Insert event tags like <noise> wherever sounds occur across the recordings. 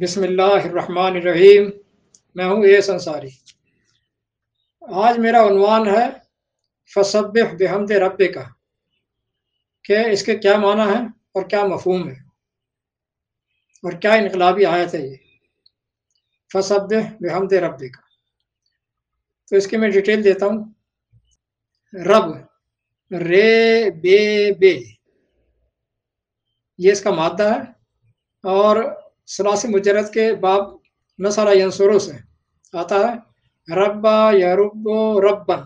بسم اللہ الرحمن الرحیم۔ میں ہوں اے انصاری آج میرا عنوان ہے فصبح بحمد رب کا کہ اس کے کیا معنی ہے اور کیا مفہوم ہے اور کیا انقلابی آیت ہے یہ۔ فصبح بحمد رب کا تو اس کی میں ڈیٹیل دیتا ہوں۔ رب، رے، بے بے۔ یہ اس کا مادہ ہے۔ اور سلاسی مجرد کے باب نصر ینصرو سے آتا ہے، ربا یا رب ربن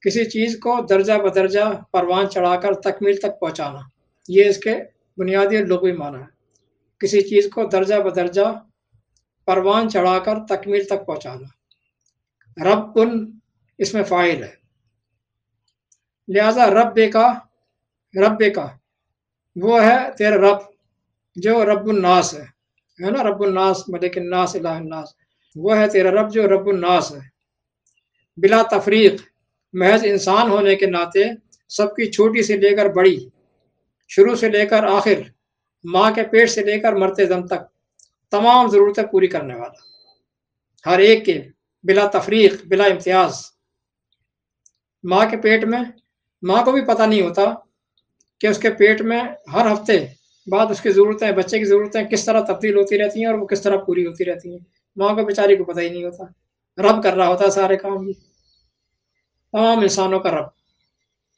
کسی چیز کو درجہ بدرجہ پروان چڑھا کر تکمیل تک پہنچانا، یہ اس کے بنیادی لغوی معنی ہے۔ کسی چیز کو درجہ بدرجہ پروان چڑھا کر تکمیل تک پہنچانا۔ رب ان اس میں فائل ہے۔ لہذا رب کا رب کا، وہ ہے تیرا رب۔ جو رب الناس ہے ہے نا؟ رب الناس، ملک الناس، الہ الناس۔ وہ ہے تیرا رب جو رب الناس ہے۔ بلا تفریق، محض انسان ہونے کے ناطے سب کی چھوٹی سے لے کر بڑی، شروع سے لے کر آخر، ماں کے پیٹ سے لے کر مرتے دم تک، تمام ضرورتیں پوری کرنے والا۔ ہر ایک کے بلا تفریق، بلا امتیاز۔ ماں کے پیٹ میں، ماں کو بھی پتہ نہیں ہوتا کہ اس کے پیٹ میں ہر ہفتے بعد اس کی ضرورتیں، بچے کی ضرورتیں کس طرح تبدیل ہوتی رہتی ہیں اور وہ کس طرح پوری ہوتی رہتی ہیں؟ ماں کو بیچاری کو پتہ ہی نہیں ہوتا۔ رب کر رہا ہوتا ہے سارے کام بھی۔ تمام انسانوں کا رب۔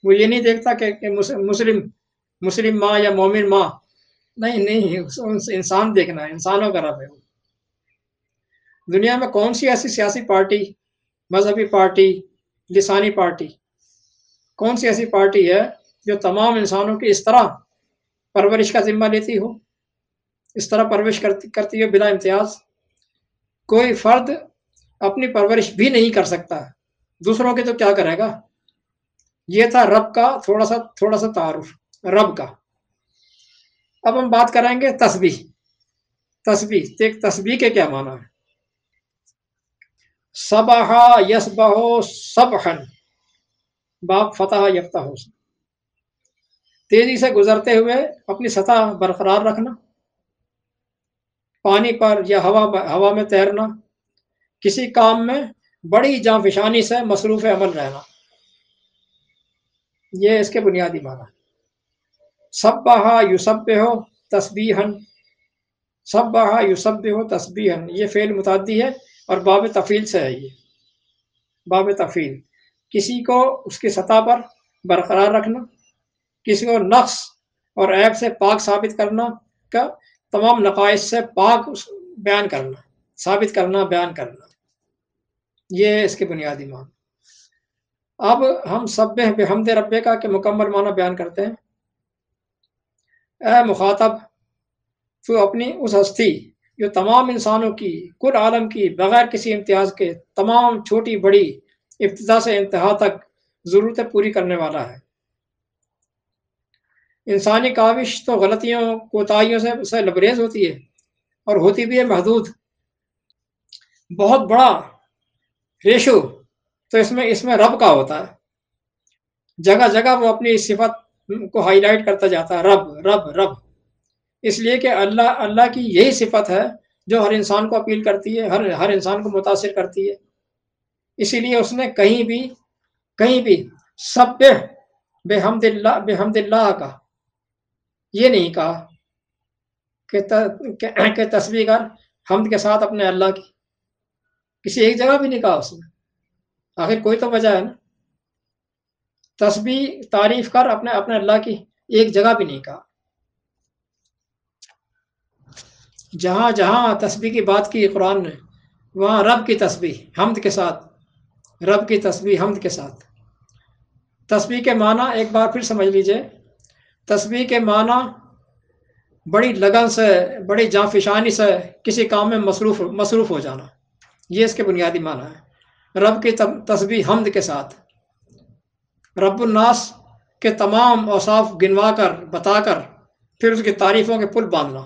وہ یہ نہیں دیکھتا کہ مسلم مسلم ماں یا مومن ماں۔ نہیں نہیں انسان دیکھنا ہے، انسانوں کا رب ہے وہ۔ دنیا میں کون سی ایسی سیاسی پارٹی، مذہبی پارٹی، لسانی پارٹی، کون سی ایسی پارٹی ہے جو تمام انسانوں کی اس طرح پرورش کا ذمہ لیتی ہو۔ اس طرح پرورش کرتی ہو بلا امتیاز۔ کوئی فرد اپنی پرورش بھی نہیں کر سکتا۔ دوسروں کے تو کیا کرے گا؟ یہ تھا رب کا تھوڑا سا تھوڑا سا تعارف۔ رب کا۔ اب ہم بات کریں گے تسبیح۔ تسبیح ایک تسبیح کے کیا معنی ہے۔ سبہا یس بہو سب باپ فتح یفتہ ہو۔ تیزی سے گزرتے ہوئے اپنی سطح برقرار رکھنا، پانی پر یا ہوا ہوا میں تیرنا، کسی کام میں بڑی جان فشانی سے مصروف عمل رہنا۔ یہ اس کے بنیادی معنی سب بہا یوسب ہو تسبیحن سب بہا یوسب ہو تسبیحن یہ فعل متعدی ہے اور باب تفیل سے ہے یہ۔ باب تفیل کسی کو اس کی سطح پر برقرار رکھنا کسی کو نقص اور عیب سے پاک ثابت کرنا کا تمام نقائص سے پاک بیان کرنا، ثابت کرنا، بیان کرنا۔ یہ اس کے بنیادی مان اب ہم سب بحمد ربے کا کہ مکمل معنی بیان کرتے ہیں۔ اے مخاطب، تو اپنی اس ہستی جو تمام انسانوں کی، کل عالم کی بغیر کسی امتیاز کے تمام چھوٹی بڑی ابتدا سے انتہا تک ضرورتیں پوری کرنے والا ہے۔ انسانی کاوش تو غلطیوں، کوتاہیوں سے سے لبریز ہوتی ہے اور ہوتی بھی ہے محدود۔ بہت بڑا ریشو تو اس میں اس میں رب کا ہوتا ہے۔ جگہ جگہ وہ اپنی صفت کو ہائی لائٹ کرتا جاتا ہے۔ رب رب رب۔ اس لیے کہ اللہ اللہ کی یہی صفت ہے جو ہر انسان کو اپیل کرتی ہے، ہر ہر انسان کو متاثر کرتی ہے۔ اسی لیے اس نے کہیں بھی کہیں بھی سب بے حمد اللہ بے حمد اللہ کا یہ نہیں کہا کہ تصویر کر حمد کے ساتھ اپنے اللہ کی۔ کسی ایک جگہ بھی نہیں کہا اس نے۔ آخر کوئی تو وجہ ہے نا۔ تسبیح، تعریف کر اپنے اپنے اللہ کی ایک جگہ بھی نہیں کہا۔ جہاں جہاں تسبیح کی بات کی قرآن نے، وہاں رب کی تسبیح، حمد کے ساتھ۔ رب کی تسبیح، حمد کے ساتھ۔ تسبیح کے معنی ایک بار پھر سمجھ لیجیے۔ تسبیح کے معنی بڑی لگن سے، بڑی جانفشانی سے کسی کام میں مصروف مصروف ہو جانا۔ یہ اس کے بنیادی معنی ہے۔ رب کی تسبیح حمد کے ساتھ۔ رب الناس کے تمام اوصاف گنوا کر، بتا کر، پھر اس کی تعریفوں کے پل باندھنا۔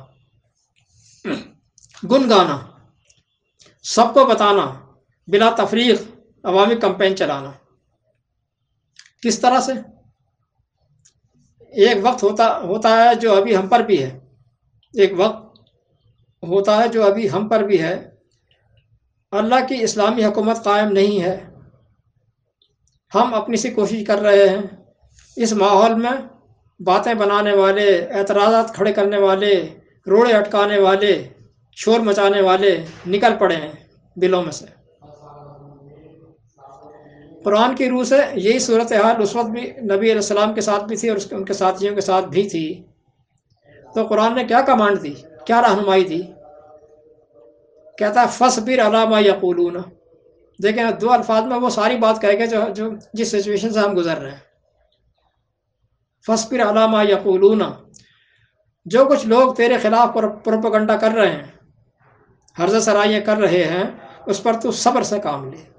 <clears throat> گن گانا۔ سب کو بتانا۔ بلا تفریق عوامی کمپین چلانا۔ کس طرح سے؟ ایک وقت ہوتا ہوتا ہے جو ابھی ہم پر بھی ہے۔ ایک وقت ہوتا ہے جو ابھی ہم پر بھی ہے۔ اللہ کی اسلامی حکومت قائم نہیں ہے۔ ہم اپنی سی کوشش کر رہے ہیں۔ اس ماحول میں باتیں بنانے والے، اعتراضات کھڑے کرنے والے، روڑے اٹکانے والے، شور مچانے والے نکل پڑے ہیں دلوں میں سے۔ قرآن کی روح سے یہی صورت حال اس وقت بھی نبی علیہ السلام کے ساتھ بھی تھی اور ان کے ساتھیوں کے ساتھ بھی تھی۔ تو قرآن نے کیا کمانڈ دی؟ کیا رہنمائی دی؟ کہتا ہے فص بر علامہ یقولون دیکھیں، دو الفاظ میں وہ ساری بات کہہ گئے جو جو جس سچویشن سے ہم گزر رہے ہیں۔ فص بر علامہ یقولون جو کچھ لوگ تیرے خلاف پروپگنڈا کر رہے ہیں حرض سرائیاں کر رہے ہیں، اس پر تو صبر سے کام لے۔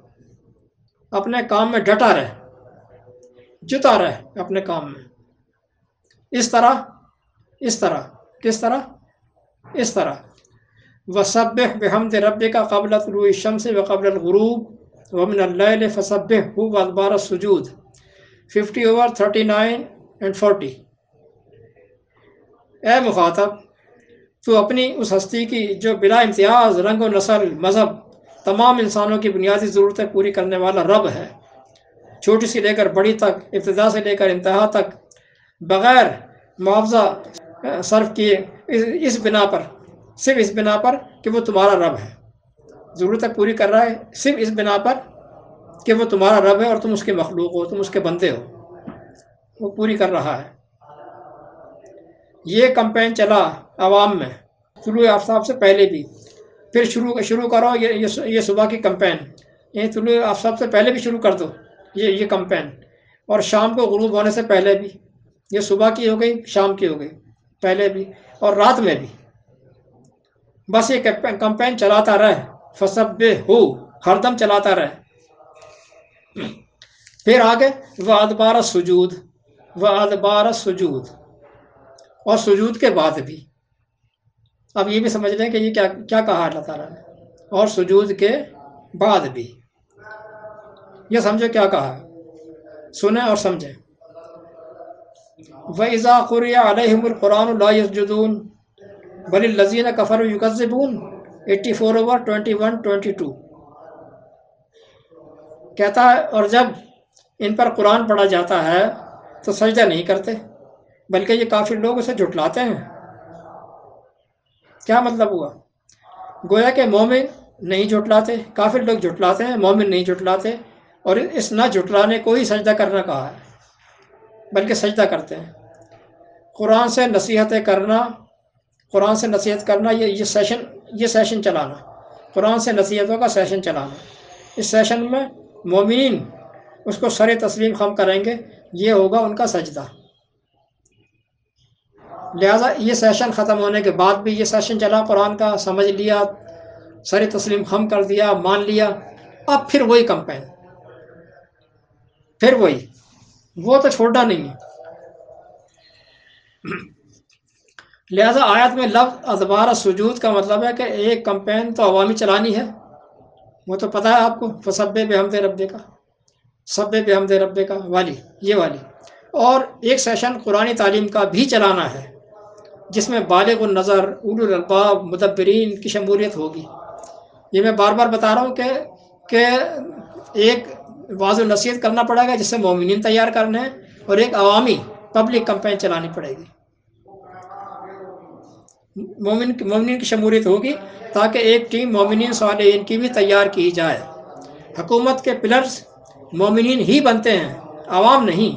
اپنے کام میں ڈٹا رہے، جتا رہے اپنے کام میں۔ اس طرح اس طرح، کس طرح؟ اس طرح۔ وصب بحمد رب کا قبل طلوع الشمس و قبل الغروب ومن اللیل فصب ہو ادبار سجود fifty over thirty nine and forty اے مخاطب، تو اپنی اس ہستی کی جو بلا امتیاز رنگ و نسل، مذہب تمام انسانوں کی بنیادی ضرورتیں پوری کرنے والا رب ہے۔ چھوٹی سی لے کر بڑی تک، ابتدا سے لے کر انتہا تک، بغیر معاوضہ صرف کیے اس بنا پر، صرف اس بنا پر کہ وہ تمہارا رب ہے۔ ضرورتیں پوری کر رہا ہے، صرف اس بنا پر کہ وہ تمہارا رب ہے اور تم اس کے مخلوق ہو، تم اس کے بندے ہو۔ وہ پوری کر رہا ہے۔ یہ کمپین چلا عوام میں، طلوع آفتاب سے پہلے بھی۔ پھر شروع شروع کرو، یہ یہ صبح کی کمپین۔ یہ طلوع آفتاب سے پہلے بھی شروع کر دو۔ یہ یہ کمپین۔ اور شام کو غروب ہونے سے پہلے بھی۔ یہ صبح کی ہو گئی، شام کی ہو گئی۔ پہلے بھی۔ اور رات میں بھی۔ بس یہ کمپین چلاتا رہے۔ فصب بے ہو ہر دم چلاتا رہے۔ پھر آگے وہ ادبار سجود۔ وہ ادبار سجود۔ اور سجود کے بعد بھی۔ اب یہ بھی سمجھ لیں کہ یہ کیا کیا کہا اللہ تعالیٰ نے۔ اور سجود کے بعد بھی۔ یہ سمجھو کیا کہا۔ سنیں اور سمجھیں۔ وَإِذَا قُرِيَ عَلَيْهِمُ الْقُرْآنُ لَا يَسْجُدُونَ بَلِ الَّذِينَ كَفَرُوا يُكَذِّبُونَ۔ 84 over 21 22 کہتا ہے، اور جب ان پر قرآن پڑھا جاتا ہے تو سجدہ نہیں کرتے، بلکہ یہ کافی لوگ اسے جھٹلاتے ہیں۔ کیا مطلب ہوا؟ گویا کہ مومن نہیں جھٹلاتے کافی لوگ جھٹلاتے ہیں، مومن نہیں جھٹلاتے اور اس نہ جھٹلانے کو ہی سجدہ کرنا کہا ہے، بلکہ سجدہ کرتے ہیں۔ قرآن سے نصیحتیں کرنا، قرآن سے نصیحت کرنا، یہ یہ سیشن یہ سیشن چلانا۔ قرآن سے نصیحتوں کا سیشن چلانا۔ اس سیشن میں مومنین اس کو سر تسلیم خم کریں گے، یہ ہوگا ان کا سجدہ۔ لہٰذا یہ سیشن ختم ہونے کے بعد بھی یہ سیشن چلا، قرآن کا، سمجھ لیا سر تسلیم خم کر دیا، مان لیا۔ اب پھر وہی کمپین پھر وہی۔ وہ تو چھوٹا نہیں۔ ہے لہذا آیت میں لفظ ادبار سجود کا مطلب ہے کہ ایک کمپین تو عوامی چلانی ہے۔ وہ تو پتہ ہے آپ کو۔ فصب بے حمد کا۔ سب بے حمد کا والی، یہ والی۔ اور ایک سیشن قرآن تعلیم کا بھی چلانا ہے۔ جس میں بالغ النظر اول الباب مدبرین کی شمولیت ہوگی۔ یہ میں بار بار بتا رہا ہوں کہ کہ ایک واضح نصیحت کرنا پڑے گا جس سے مومنین تیار کرنے ہیں اور ایک عوامی پبلک کمپین چلانی پڑے گی۔ مومن مومنین کی شمولیت ہوگی تاکہ ایک ٹیم مومنین صالحین کی بھی تیار کی جائے۔ حکومت کے پلرز مومنین ہی بنتے ہیں، عوام نہیں۔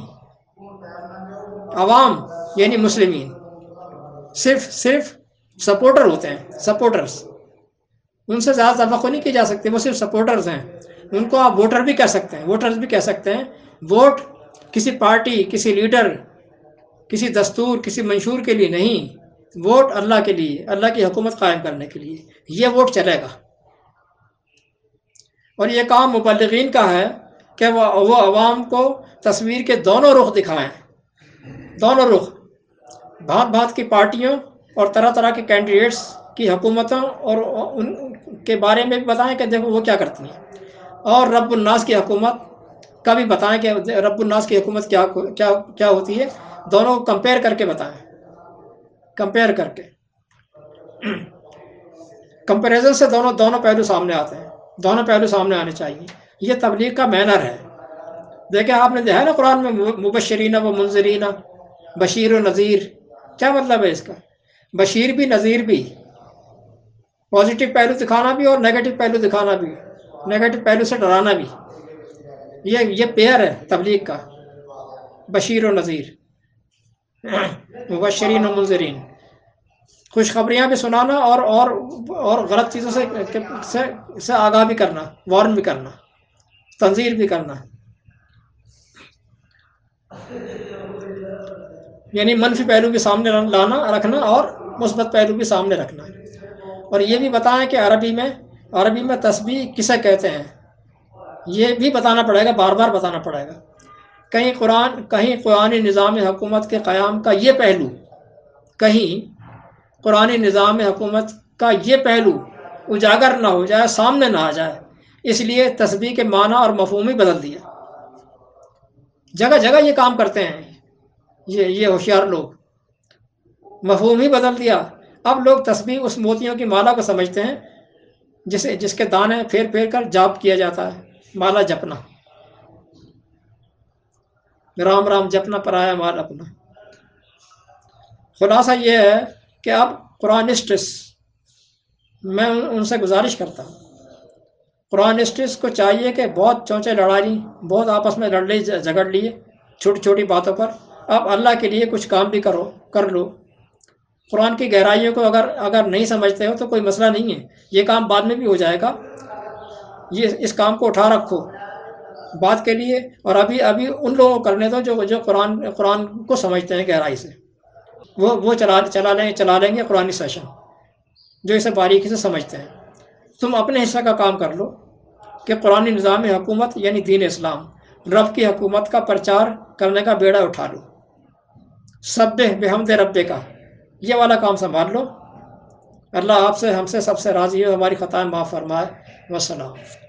عوام یعنی مسلمین۔ صرف صرف سپورٹر ہوتے ہیں سپورٹرز ان سے زیادہ توقع نہیں کی جا سکتی وہ صرف سپورٹرز ہیں۔ ان کو آپ ووٹر بھی کہہ سکتے ہیں ووٹرز بھی کہہ سکتے ہیں۔ ووٹ کسی پارٹی کسی لیڈر کسی دستور، کسی منشور کے لیے نہیں۔ ووٹ اللہ کے لیے، اللہ کی حکومت قائم کرنے کے لیے۔ یہ ووٹ چلے گا۔ اور یہ کام مبلغین کا ہے کہ وہ عوام کو تصویر کے دونوں رخ دکھائیں۔ دونوں رخ۔ بھانت بھانت کی پارٹیوں اور طرح طرح کے کینڈیڈیٹس کی حکومتوں اور ان کے بارے میں بھی بتائیں کہ دیکھو وہ کیا کرتی ہیں۔ اور رب الناس کی حکومت کا بھی بتائیں کہ رب الناس کی حکومت کیا کیا کیا ہوتی ہے۔ دونوں کو کمپیئر کر کے بتائیں۔ کمپیئر کر کے۔ کمپیریزن سے دونوں دونوں پہلو سامنے آتے ہیں۔ دونوں پہلو سامنے آنے چاہیے۔ یہ تبلیغ کا مینر ہے۔ دیکھیں آپ نے دیکھا نا قرآن میں مبشرین و منظرین بشیر و نذیر۔ کیا مطلب ہے اس کا؟ بشیر بھی، نذیر بھی۔ پازیٹیو پہلو دکھانا بھی اور نیگیٹو پہلو دکھانا بھی۔ نیگیٹو پہلو سے ڈرانا بھی۔ یہ یہ پیئر ہے تبلیغ کا۔ بشیر و نذیر۔ مبشرین و منظرین خوشخبریاں بھی سنانا اور اور اور غلط چیزوں سے سے آگاہ بھی کرنا وارن بھی کرنا۔ تنظیر بھی کرنا۔ یعنی منفی پہلو بھی سامنے لانا، رکھنا اور مثبت پہلو بھی سامنے رکھنا۔ اور یہ بھی بتائیں کہ عربی میں عربی میں تسبیح کسے کہتے ہیں؟ یہ بھی بتانا پڑے گا، بار بار بتانا پڑے گا۔ کہیں قرآن کہیں قرآن نظام حکومت کے قیام کا یہ پہلو، کہیں قرآن نظام حکومت کا یہ پہلو اجاگر نہ ہو جائے، سامنے نہ آ جائے، اس لیے تسبیح کے معنی اور مفہوم ہی بدل دیا۔ جگہ جگہ یہ کام کرتے ہیں۔ یہ یہ ہوشیار لوگ۔ مفہوم ہی بدل دیا۔ اب لوگ تسبیح اس موتیوں کی مالا کو سمجھتے ہیں، جسے، جس کے دانے پھیر پھیر کر جاپ کیا جاتا ہے۔ مالا جپنا۔ رام رام جپنا پر آیا مال اپنا۔ خلاصہ یہ ہے کہ اب قرآنسٹس، میں ان سے گزارش کرتا ہوں۔ قرآنسٹس کو چاہیے کہ بہت چونچے لڑائی بہت آپس میں لڑ لی جھگڑ لیے، چھوٹی چھوٹی باتوں پر۔ اب اللہ کے لیے کچھ کام بھی کرو، کر لو۔ قرآن کی گہرائیوں کو اگر اگر نہیں سمجھتے ہو تو کوئی مسئلہ نہیں ہے۔ یہ کام بعد میں بھی ہو جائے گا۔ یہ اس کام کو اٹھا رکھو۔ بات کے لیے، اور ابھی ابھی ان لوگوں کو کرنے دو جو جو قرآن قرآن کو سمجھتے ہیں گہرائی سے۔ وہ وہ چلا چلا لیں چلا لیں گے قرآن سیشن۔ جو اسے باریکی سے سمجھتے ہیں۔ تم اپنے حصہ کا کام کر لو کہ قرآن نظام حکومت یعنی دین اسلام، رب کی حکومت کا پرچار کرنے کا بیڑا اٹھا لو۔ سب بحمد رب کا۔ یہ والا کام سنبھال لو۔ اللہ آپ سے، ہم سے سب سے راضی ہو ہماری خطائیں معاف فرمائے۔ وسلام۔